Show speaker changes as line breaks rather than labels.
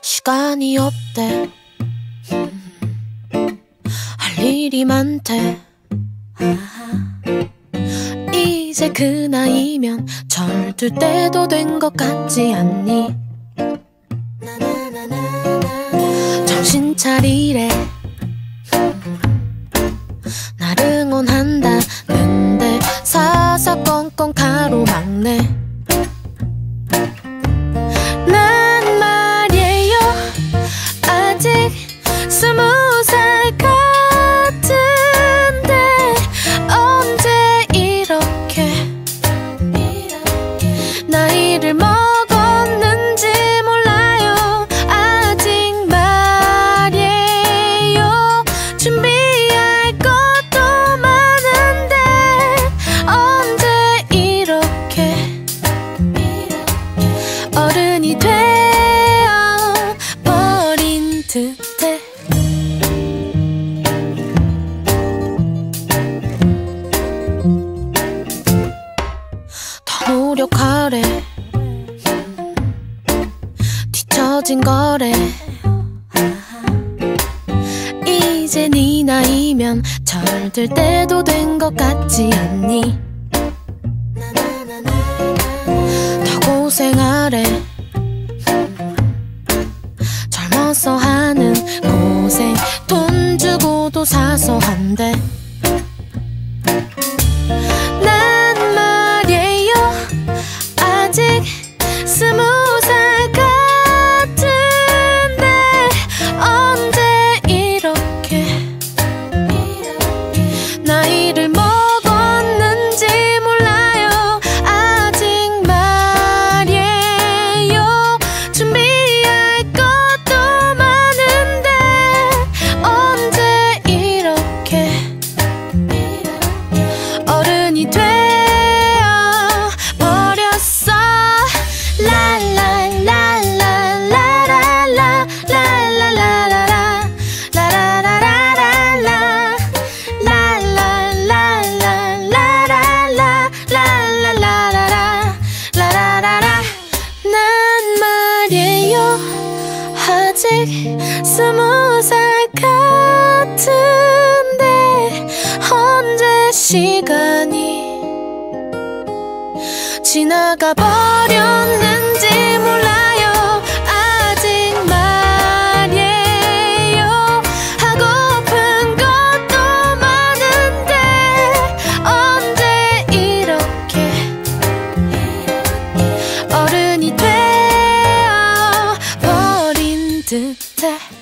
시간이 없대. 할 일이 많대. 이제 그 나이면 절들 때도 된 것 같지 않니? 정신 차리래 나이 뒤처진 거래. 이제 네 나이면 절들 때도 된 것 같지 않니? 더 고생하래. 젊어서 하는 고생 돈 주고도 사서 한대 아직 스무 살 같은데 언제 시간이 지나가 버렸는지 몰라 Do that.